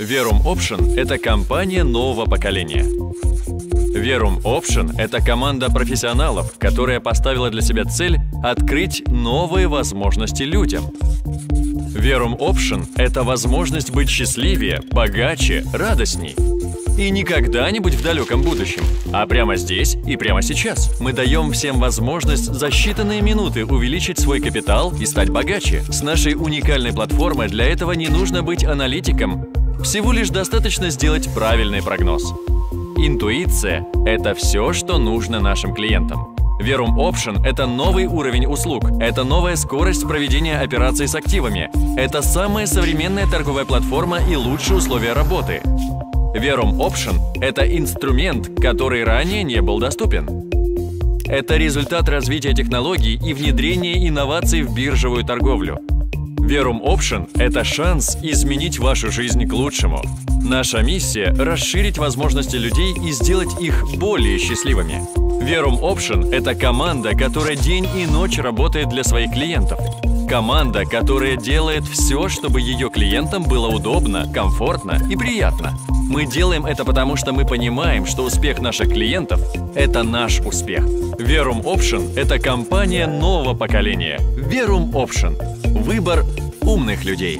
Verum Option – это компания нового поколения. Verum Option – это команда профессионалов, которая поставила для себя цель открыть новые возможности людям. Verum Option – это возможность быть счастливее, богаче, радостней. И не когда-нибудь в далеком будущем, а прямо здесь и прямо сейчас. Мы даем всем возможность за считанные минуты увеличить свой капитал и стать богаче. С нашей уникальной платформой для этого не нужно быть аналитиком, всего лишь достаточно сделать правильный прогноз. Интуиция – это все, что нужно нашим клиентам. Verum Option – это новый уровень услуг, это новая скорость проведения операций с активами, это самая современная торговая платформа и лучшие условия работы. Verum Option – это инструмент, который ранее не был доступен. Это результат развития технологий и внедрения инноваций в биржевую торговлю – Verum Option – это шанс изменить вашу жизнь к лучшему. Наша миссия – расширить возможности людей и сделать их более счастливыми. Verum Option – это команда, которая день и ночь работает для своих клиентов. Команда, которая делает все, чтобы ее клиентам было удобно, комфортно и приятно. Мы делаем это потому, что мы понимаем, что успех наших клиентов – это наш успех. Verum Option – это компания нового поколения. Verum Option – выбор умных людей.